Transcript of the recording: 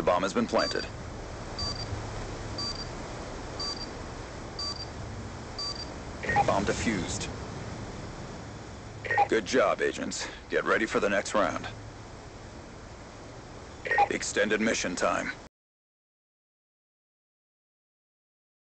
The bomb has been planted. Bomb defused. Good job, agents. Get ready for the next round. Extended mission time.